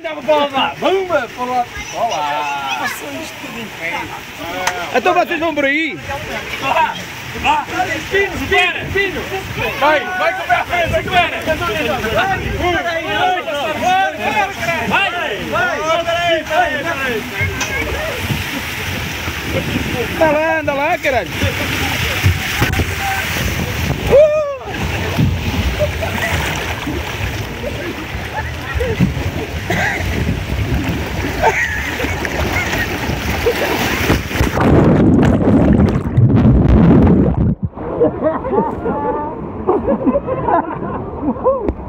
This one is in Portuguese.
Vamos para lá, vamos para lá. Olá! Vocês tudo em pé. Então vocês vão por aí? Vá! Vá! Pino, pino, pino! Vai, vai vai a frente, vai vai Vai, vai, vai! Anda lá, anda lá, caralho! Uh! Woohoo!